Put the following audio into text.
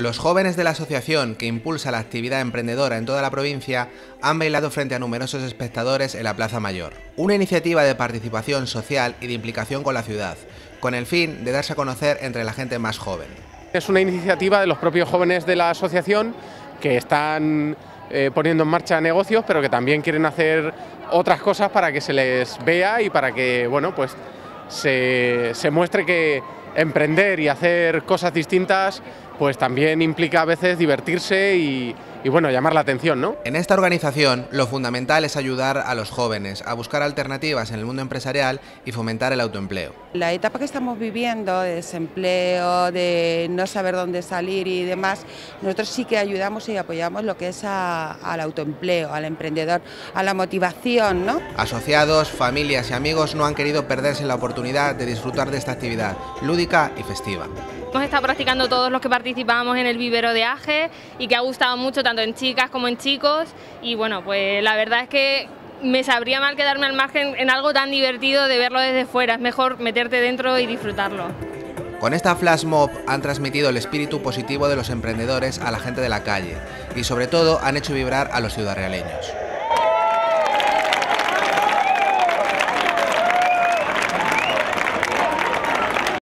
Los jóvenes de la asociación que impulsa la actividad emprendedora en toda la provincia han bailado frente a numerosos espectadores en la Plaza Mayor. Una iniciativa de participación social y de implicación con la ciudad, con el fin de darse a conocer entre la gente más joven. Es una iniciativa de los propios jóvenes de la asociación que están eh, poniendo en marcha negocios, pero que también quieren hacer otras cosas para que se les vea y para que bueno, pues se, se muestre que emprender y hacer cosas distintas pues también implica a veces divertirse y, y bueno, llamar la atención, ¿no? En esta organización lo fundamental es ayudar a los jóvenes a buscar alternativas en el mundo empresarial y fomentar el autoempleo. La etapa que estamos viviendo de desempleo, de no saber dónde salir y demás, nosotros sí que ayudamos y apoyamos lo que es a, al autoempleo, al emprendedor, a la motivación, ¿no? Asociados, familias y amigos no han querido perderse la oportunidad de disfrutar de esta actividad lúdica y festiva. Hemos estado practicando todos los que participamos en el vivero de Aje y que ha gustado mucho tanto en chicas como en chicos y bueno, pues la verdad es que me sabría mal quedarme al margen en algo tan divertido de verlo desde fuera, es mejor meterte dentro y disfrutarlo. Con esta flash mob han transmitido el espíritu positivo de los emprendedores a la gente de la calle y sobre todo han hecho vibrar a los ciudadrealeños.